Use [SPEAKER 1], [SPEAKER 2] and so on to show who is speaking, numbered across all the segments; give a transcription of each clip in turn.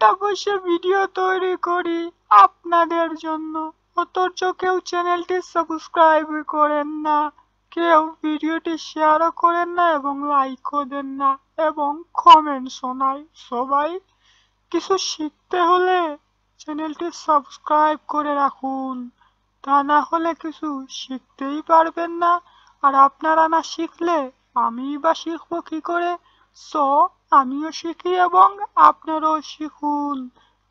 [SPEAKER 1] ঘণ্টা বসে ভিডিও তৈরি করি আপনাদের জন্য। অথচ কেউ চ্যানেলটি সাবস্ক্রাইব করেন না। কেউ ভিডিওটি শেয়ারও করেন না এবং লাইকও দেন না এবং কমেন্ট নাই। সবাই কিছু শিখতে হলে চ্যানেলটি সাবস্ক্রাইব করে রাখুন। তা না হলে কিছু শিখতেই পারবেন না। আর আপনারা না শিখলে আমি বা শিখব কি করে? সো আমিও শিখি এবং আপনারাও শিখুন।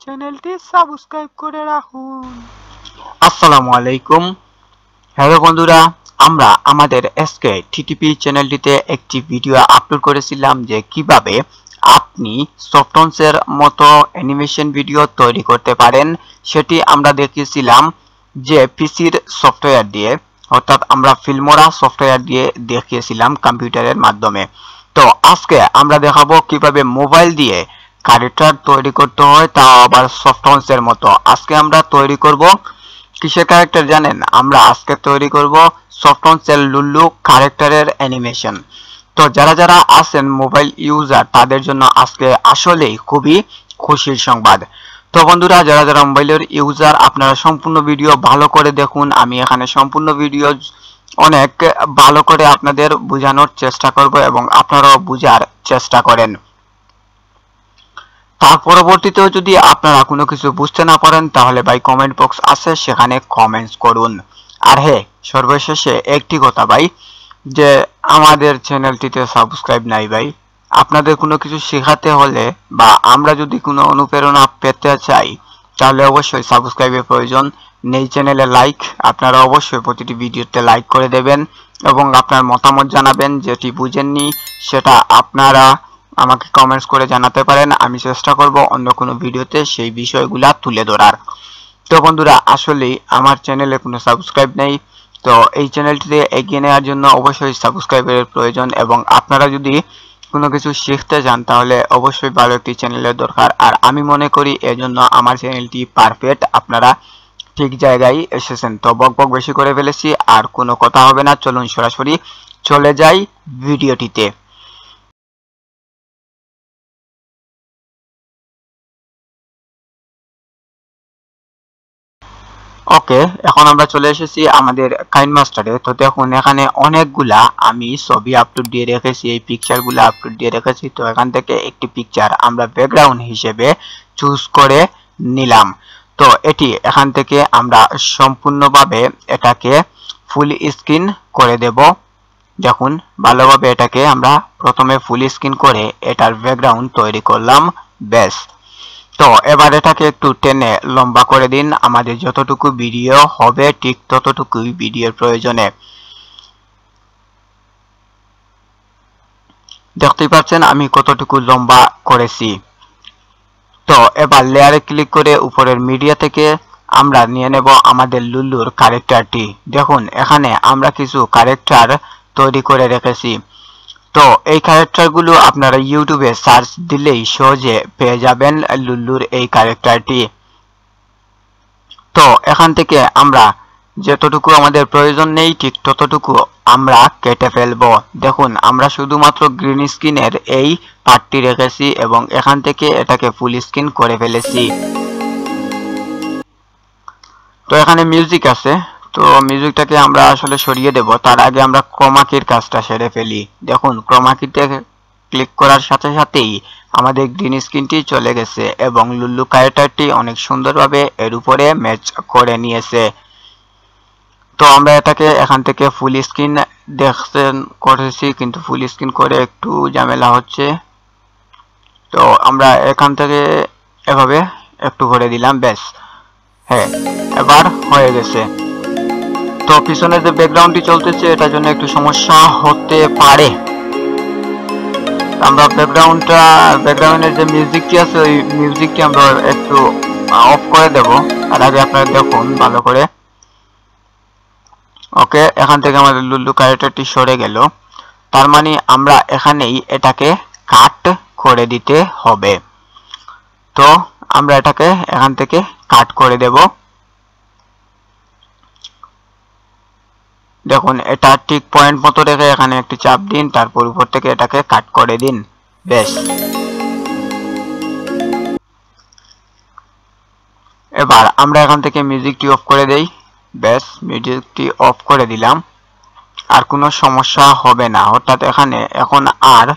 [SPEAKER 1] চ্যানেলটি সাবস্ক্রাইব করে রাখুন।
[SPEAKER 2] আসসালামু আলাইকুম। হ্যালো বন্ধুরা, আমরা আমাদের এসকে টিটিপি চ্যানেলটিতে একটি ভিডিও আপলোড করেছিলাম যে কীভাবে আপনি সফটনসের মতো অ্যানিমেশন ভিডিও তৈরি করতে পারেন। সেটি আমরা দেখিয়েছিলাম যে পিসির সফটওয়্যার দিয়ে, অর্থাৎ আমরা ফিল্মোরা সফটওয়্যার দিয়ে দেখিয়েছিলাম কম্পিউটারের মাধ্যমে। তো আজকে আমরা দেখাবো কীভাবে মোবাইল দিয়ে ক্যারেক্টার তৈরি করতে হয় তা আবার সফট সফটওয়্যার মতো। আজকে আমরা তৈরি করব কিসের ক্যারেক্টার জানেন? আমরা আজকে তৈরি করব সফটওয়্যার লুল্লু ক্যারেক্টারের অ্যানিমেশন তো যারা যারা আছেন মোবাইল ইউজার তাদের জন্য আজকে আসলেই খুবই খুশির সংবাদ। তো বন্ধুরা, যারা যারা মোবাইলের ইউজার আপনারা সম্পূর্ণ ভিডিও ভালো করে দেখুন। আমি এখানে সম্পূর্ণ ভিডিও অনেক ভালো করে আপনাদের বোঝানোর চেষ্টা করব এবং আপনারাও বুঝার চেষ্টা করেন। তার পরবর্তীতেও যদি আপনারা কোনো কিছু বুঝতে না পারেন, তাহলে ভাই কমেন্ট বক্স আছে, সেখানে কমেন্টস করুন। আর হ্যাঁ সর্বশেষে একটি কথা ভাই, যে আমাদের চ্যানেলটিতে সাবস্ক্রাইব নাই ভাই। আপনাদের কোনো কিছু শেখাতে হলে বা আমরা যদি কোনো অনুপ্রেরণা পেতে চাই তাহলে অবশ্যই সাবস্ক্রাইবের প্রয়োজন। নেই চ্যানেলে লাইক আপনারা অবশ্যই প্রতিটি ভিডিওতে লাইক করে দেবেন এবং আপনার মতামত জানাবেন, যেটি বুঝেননি সেটা আপনারা আমাকে কমেন্টস করে জানাতে পারেন। আমি চেষ্টা করব অন্য কোনো ভিডিওতে সেই বিষয়গুলা তুলে ধরার। তো বন্ধুরা, আসলেই আমার চ্যানেলে কোনো সাবস্ক্রাইব নেই। তো এই চ্যানেলটিতে এগিয়ে নেওয়ার জন্য অবশ্যই সাবস্ক্রাইবের প্রয়োজন এবং আপনারা যদি কোনো কিছু শিখতে চান, তাহলে অবশ্যই ভালো একটি চ্যানেলের দরকার। আর আমি মনে করি এজন্য আমার চ্যানেলটি পারফেক্ট, আপনারা ঠিক জায়গায় এসেছেন। তো বক বক বেশি করে ফেলেছি, আর কোনো কথা হবে না, চলুন সরাসরি চলে যাই ভিডিওটিতে। ওকে, এখন আমরা চলে এসেছি আমাদের কাইন মাস্টারে তো দেখুন, এখানে অনেকগুলা আমি ছবি আপলোড দিয়ে রেখেছি, এই পিকচারগুলো আপলোড দিয়ে রেখেছি। তো এখান থেকে একটি পিকচার আমরা ব্যাকগ্রাউন্ড হিসেবে চুজ করে নিলাম। তো এটি এখান থেকে আমরা সম্পূর্ণভাবে এটাকে ফুল স্ক্রিন করে দেব। দেখুন, ভালোভাবে এটাকে আমরা প্রথমে ফুল স্ক্রিন করে এটার ব্যাকগ্রাউন্ড তৈরি করলাম। ব্যাস। তো এবার এটাকে একটু টেনে লম্বা করে দিন। আমাদের যতটুকু ভিডিও হবে, ঠিক ততটুকুই ভিডিওর প্রয়োজনে। দেখতেই পাচ্ছেন, আমি কতটুকু লম্বা করেছি। তো এবার লেয়ারে ক্লিক করে উপরের মিডিয়া থেকে আমরা নিয়ে নেব আমাদের লুল্লুর ক্যারেক্টারটি দেখুন, এখানে আমরা কিছু ক্যারেক্টার তৈরি করে রেখেছি। তো এই ক্যারেক্টারগুলো আপনারা ইউটিউবে সার্চ দিলেই সহজে পেয়ে যাবেন লুল্লুর এই ক্যারেক্টারটি তো এখান থেকে আমরা যতটুকু আমাদের প্রয়োজন নেই, ঠিক ততটুকু আমরা কেটে ফেলব। দেখুন, আমরা শুধুমাত্র গ্রিন স্ক্রিনের এই পার্টটি রেখেছি এবং এখান থেকে এটাকে ফুল স্ক্রিন করে ফেলেছি। তো এখানে মিউজিক আছে। তো মিউজিকটাকে আমরা আসলে সরিয়ে দেব। তার আগে আমরা ক্রোমাকির কাজটা সেরে ফেলি। দেখুন, ক্রোমাকিতে ক্লিক করার সাথে সাথেই আমাদের গ্রিন স্ক্রিনটি চলে গেছে এবং লুল্লু ক্যারেক্টারটি অনেক সুন্দরভাবে এর উপরে ম্যাচ করে নিয়েছে। তো আমরা এটাকে এখান থেকে ফুল স্ক্রিন দেখছেন করেছি, কিন্তু ফুল স্ক্রিন করে একটু ঝামেলা হচ্ছে। তো আমরা এখান থেকে এভাবে একটু করে দিলাম, ব্যাস। হ্যাঁ এবার হয়ে গেছে। তো পিছনে যে ব্যাকগ্রাউন্ডটি চলতেছে, এটার জন্য একটু সমস্যা হতে পারে। আমরা ব্যাকগ্রাউন্ডটা ব্যাকগ্রাউন্ডের যে মিউজিকটি আছে, ওই মিউজিকটি আমরা একটু অফ করে দেব। আর আগে আপনারা দেখুন ভালো করে। ওকে এখান থেকে আমাদের লুল্লু ক্যারেক্টারটি সরে গেল। তার মানে আমরা এখানেই এটাকে কাট করে দিতে হবে। তো আমরা এটাকে এখান থেকে কাট করে দেব। দেখুন, এটা ঠিক পয়েন্ট মতো রেখে এখানে একটি চাপ দিন, তারপর উপর থেকে এটাকে কাট করে দিন। বেশ। এবার আমরা এখান থেকে মিউজিকটি অফ করে দেই। ব্যাস মিউজিকটি অফ করে দিলাম। আর কোনো সমস্যা হবে না। অর্থাৎ এখানে এখন আর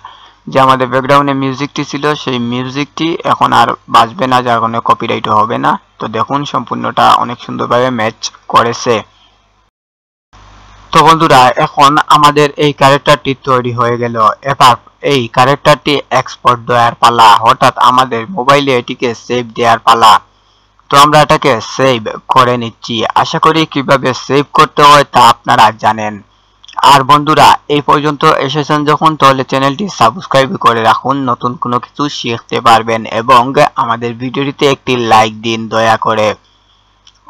[SPEAKER 2] যে আমাদের ব্যাকগ্রাউন্ডে মিউজিকটি ছিল, সেই মিউজিকটি এখন আর বাজবে না, যার কারণে কপিরাইটও হবে না। তো দেখুন, সম্পূর্ণটা অনেক সুন্দরভাবে ম্যাচ করেছে। তো বন্ধুরা, এখন আমাদের এই ক্যারেক্টারটি তৈরি হয়ে গেল। এবার এই ক্যারেক্টারটি এক্সপোর্ট দেওয়ার পালা। অর্থাৎ আমাদের মোবাইলে এটিকে সেভ দেওয়ার পালা। তো আমরা এটাকে সেভ করে নিচ্ছি। আশা করি কীভাবে সেভ করতে হয় তা আপনারা জানেন। আর বন্ধুরা, এই পর্যন্ত এসেছেন যখন, তাহলে চ্যানেলটি সাবস্ক্রাইব করে রাখুন। নতুন কোনো কিছু শিখতে পারবেন এবং আমাদের ভিডিওটিতে একটি লাইক দিন, দয়া করে।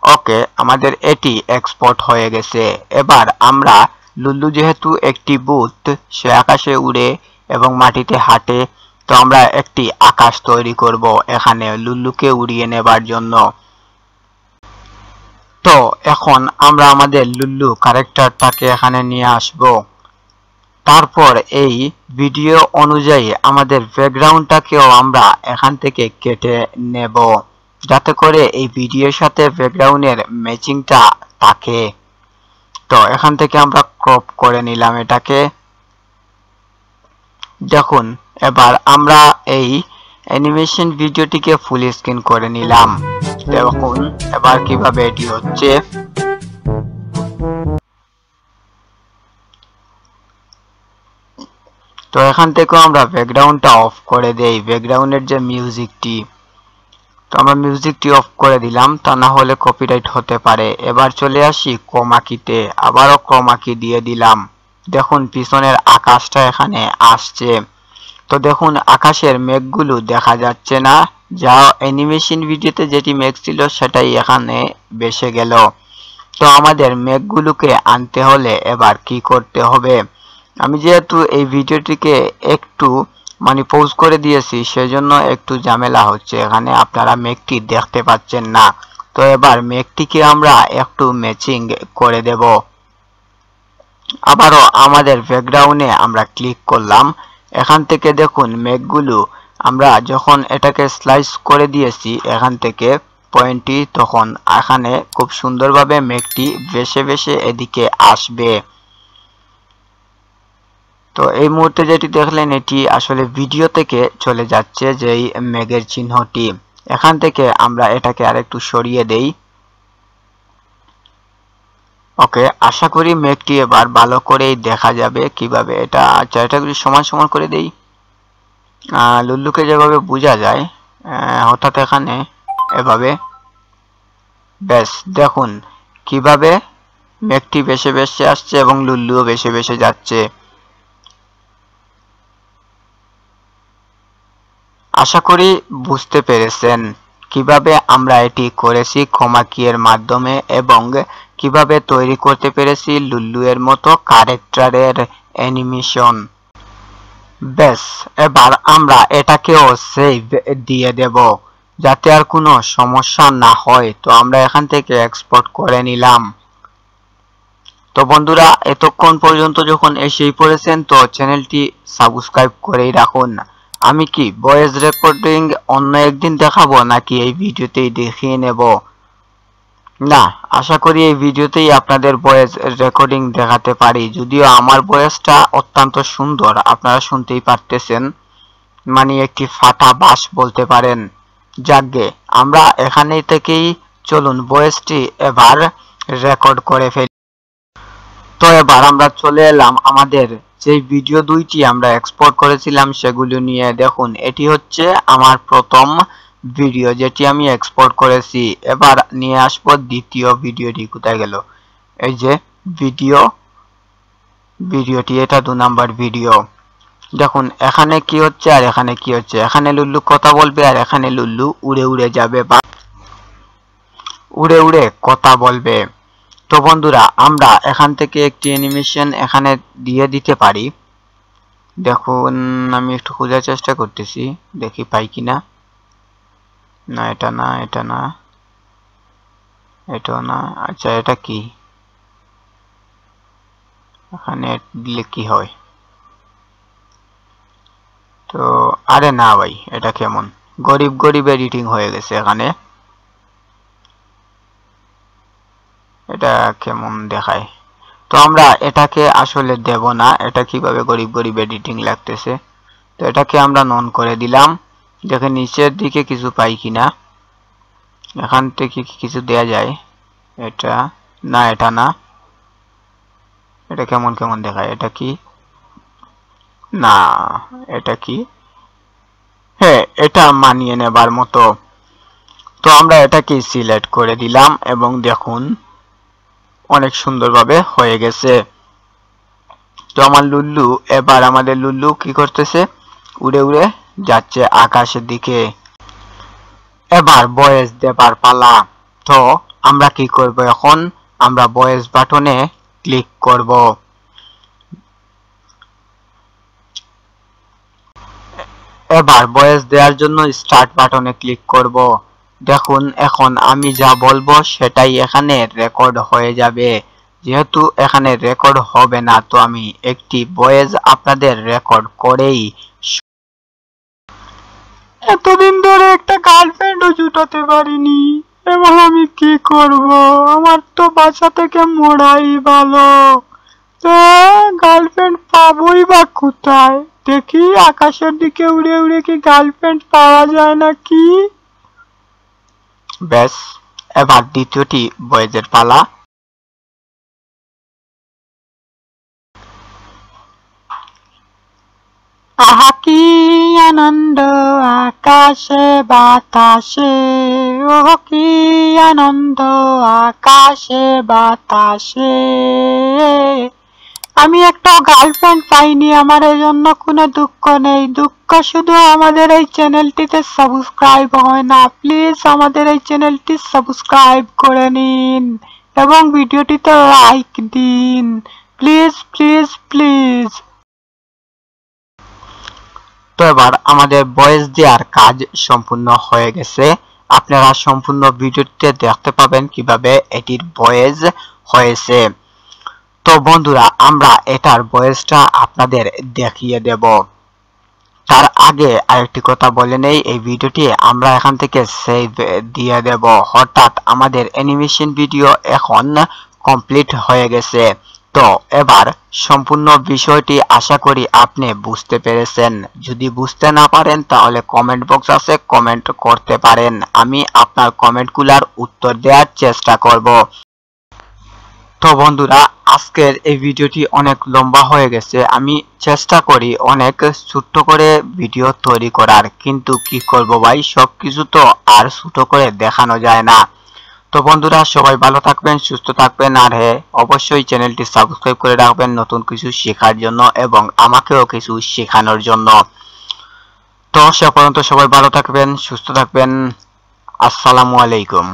[SPEAKER 2] ওকে, আমাদের এটি এক্সপোর্ট হয়ে গেছে। এবার আমরা লুল্লু যেহেতু একটি বুথ, সে আকাশে উড়ে এবং মাটিতে হাঁটে, তো আমরা একটি আকাশ তৈরি করব এখানে লুল্লুকে উড়িয়ে নেবার জন্য। তো এখন আমরা আমাদের লুল্লু ক্যারেক্টারটাকে এখানে নিয়ে আসব। তারপর এই ভিডিও অনুযায়ী আমাদের ব্যাকগ্রাউন্ডটাকেও আমরা এখান থেকে কেটে নেব। যাতে করে এই ভিডিওর সাথে ব্যাকগ্রাউন্ডের ম্যাচিংটা থাকে। তো এখান থেকে আমরা ক্রপ করে নিলাম এটাকে। দেখুন, এবার আমরা এই অ্যানিমেশন ভিডিওটিকে ফুল স্ক্রিন করে নিলাম। দেখুন, এবার কীভাবে এটি হচ্ছে। তো এখান থেকেও আমরা ব্যাকগ্রাউন্ডটা অফ করে দেই, ব্যাকগ্রাউন্ডের যে মিউজিকটি তো আমরা মিউজিকটি অফ করে দিলাম। তা না হলে কপিরাইট হতে পারে। এবার চলে আসি ক্রোমাকিতে আবারও ক্রোমাকি দিয়ে দিলাম। দেখুন, পিছনের আকাশটা এখানে আসছে। তো দেখুন, আকাশের মেঘগুলো দেখা যাচ্ছে না। যা অ্যানিমেশন ভিডিওতে যেটি মেঘ ছিল, সেটাই এখানে বেসে গেল। তো আমাদের মেঘগুলোকে আনতে হলে এবার কি করতে হবে? আমি যেহেতু এই ভিডিওটিকে একটু মানে পৌজ করে দিয়েছি, সেজন্য একটু ঝামেলা হচ্ছে। এখানে আপনারা মেঘটি দেখতে পাচ্ছেন না। তো এবার মেঘটিকে আমরা একটু ম্যাচিং করে দেব। আবারও আমাদের ব্যাকগ্রাউন্ডে আমরা ক্লিক করলাম। এখান থেকে দেখুন মেঘগুলো, আমরা যখন এটাকে স্লাইস করে দিয়েছি, এখান থেকে পয়েন্টটি তখন এখানে খুব সুন্দরভাবে মেঘটি ভেসে ভেসে এদিকে আসবে। তো এই মুহূর্তে যেটি দেখলেন, এটি আসলে ভিডিও থেকে চলে যাচ্ছে যেই মেঘের চিহ্নটি। এখান থেকে আমরা এটাকে আরেকটু সরিয়ে দেই। ওকে, আশা করি মেঘটি এবার ভালো করেই দেখা যাবে কীভাবে এটা এটা সমান সমান করে দেই। লুল্লুকে যেভাবে বোঝা যায় হঠাৎ এখানে এভাবে, ব্যাস, দেখুন কীভাবে মেঘটি বেশে বেশে আসছে এবং লুল্লুও বেশে বেশে যাচ্ছে। আশা করি বুঝতে পেরেছেন কীভাবে আমরা এটি করেছি ক্ষমাকিয়ের মাধ্যমে এবং কীভাবে তৈরি করতে পেরেছি লুল্লু এর মতো ক্যারেক্টারের অ্যানিমেশন। ব্যাস, এবার আমরা এটাকেও সেভ দিয়ে দেব। যাতে আর কোনো সমস্যা না হয়, তো আমরা এখান থেকে এক্সপোর্ট করে নিলাম। তো বন্ধুরা, এতক্ষণ পর্যন্ত যখন এসেই পড়েছেন, তো চ্যানেলটি সাবস্ক্রাইব করেই রাখুন। আমি কি ভয়েস রেকর্ডিং অন্য একদিন দেখাবো নাকি এই ভিডিওতেই দেখিয়ে নেব? না, আশা করি এই ভিডিওতেই আপনাদের ভয়েস রেকর্ডিং দেখাতে পারি। যদিও আমার ভয়েসটা অত্যন্ত সুন্দর, আপনারা শুনতেই পারতেছেন। মানে একটি ফাটা বাস বলতে পারেন। যাকগে, আমরা এখানে থেকেই চলুন ভয়েসটি এবার রেকর্ড করে ফেলি। তো এবার আমরা চলে এলাম আমাদের যে ভিডিও দুইটি আমরা এক্সপোর্ট করেছিলাম সেগুলো নিয়ে দেখুন, এটি হচ্ছে আমার প্রথম ভিডিও যেটি আমি এক্সপোর্ট করেছি। এবার নিয়ে আসব দ্বিতীয় ভিডিওটি কোথায় গেল? এই যে ভিডিও ভিডিওটি এটা দু নাম্বার ভিডিও দেখুন, এখানে কি হচ্ছে আর এখানে কি হচ্ছে? এখানে লুল্লু কথা বলবে আর এখানে লুল্লু উড়ে উড়ে যাবে বা উড়ে উড়ে কথা বলবে। তো বন্ধুরা, আমরা এখান থেকে একটি অ্যানিমেশন এখানে দিয়ে দিতে পারি। দেখুন, আমি একটু খোঁজার চেষ্টা করতেছি, দেখি পাই কিনা। না, এটা না এটা না। এটাও না আচ্ছা এটা কি? এখানে দিলে কি হয়? তো, আরে না ভাই, এটা কেমন? গরিব গরিব এডিটিং হয়ে গেছে এখানে। এটা কেমন দেখায়? তো আমরা এটাকে আসলে দেব না, এটা কীভাবে গরিব গরিব এডিটিং লাগতেছে? তো এটাকে আমরা নন করে দিলাম। দেখে নিচের দিকে কিছু পাই কিনা। এখান থেকে কিছু দেয়া যায়? এটা না এটা না। এটা কেমন কেমন দেখায়? এটা কি? না, এটা কি? হ্যাঁ এটা মানিয়ে নেবার মতো। তো আমরা এটাকে সিলেক্ট করে দিলাম এবং দেখুন অনেক সুন্দরভাবে হয়ে গেছে। তো আমার লুল্লু, এবার আমাদের লুল্লু কি করতেছে? উড়ে উড়ে যাচ্ছে আকাশের দিকে। এবার বয়েস দেবার পালা। তো আমরা কি করব এখন? আমরা বয়েস বাটনে ক্লিক করব। এবার বয়েস দেওয়ার জন্য স্টার্ট বাটনে ক্লিক করব। দেখুন, এখন আমি যা বলব সেটাই এখানে রেকর্ড হয়ে যাবে। যেহেতু এখানে রেকর্ড হবে না, তো আমি একটি বয়েজ আপনাদের রেকর্ড করেই
[SPEAKER 1] এতদিন ধরে একটা গার্লফ্রেন্ডও জুটাতে পারিনি এবার আমি কি করব? আমার তো বাসা থেকে মোড়াই ভালো। গার্লফ্রেন্ড পাবোই বা কোথায়? দেখি আকাশের দিকে উড়ে উড়ে কি গার্লফ্রেন্ড পাওয়া যায় নাকি?
[SPEAKER 2] ব্যাস এবার দ্বিতীয়টি বয়েজের পালা।
[SPEAKER 1] আহা, কি আনন্দ আকাশে, বাতাসে। ও কি আনন্দ আকাশে, বাতাসে। আমি একটা গার্লফ্রেন্ড পাইনি, আমার এই জন্য কোনো দুঃখ নেই। দুঃখ শুধু আমাদের এই চ্যানেলটিতে সাবস্ক্রাইব হয় না। প্লিজ আমাদের এই চ্যানেলটি সাবস্ক্রাইব করে নিন এবং ভিডিওটিতে লাইক দিন। প্লিজ প্লিজ প্লিজ
[SPEAKER 2] তো এবার আমাদের বয়েস দেওয়ার কাজ সম্পূর্ণ হয়ে গেছে। আপনারা সম্পূর্ণ ভিডিওতে দেখতে পাবেন কীভাবে এটির বয়েস হয়েছে। তো বন্ধুরা, আমরা এটার বয়েসটা আপনাদের দেখিয়ে দেব। তার আগে আরেকটি কথা বলে নেই, এই ভিডিওটি আমরা এখান থেকে সেভ দিয়ে দেব। হঠাৎ আমাদের অ্যানিমেশন ভিডিও এখন কমপ্লিট হয়ে গেছে। তো এবার সম্পূর্ণ বিষয়টি আশা করি আপনি বুঝতে পেরেছেন। যদি বুঝতে না পারেন, তাহলে কমেন্ট বক্স আছে কমেন্ট করতে পারেন। আমি আপনার কমেন্টগুলার উত্তর দেওয়ার চেষ্টা করব। তো বন্ধুরা, আজকের এই ভিডিওটি অনেক লম্বা হয়ে গেছে। আমি চেষ্টা করি অনেক ছোট্ট করে ভিডিও তৈরি করার, কিন্তু কি করব ভাই? সবকিছু তো আর ছোট করে দেখানো যায় না। তো বন্ধুরা, সবাই ভালো থাকবেন, সুস্থ থাকবেন, আর হ্যাঁ অবশ্যই চ্যানেলটি সাবস্ক্রাইব করে রাখবেন নতুন কিছু শেখার জন্য এবং আমাকেও কিছু শেখানোর জন্য। তো সে পর্যন্ত সবাই ভালো থাকবেন, সুস্থ থাকবেন। আসসালামু আলাইকুম।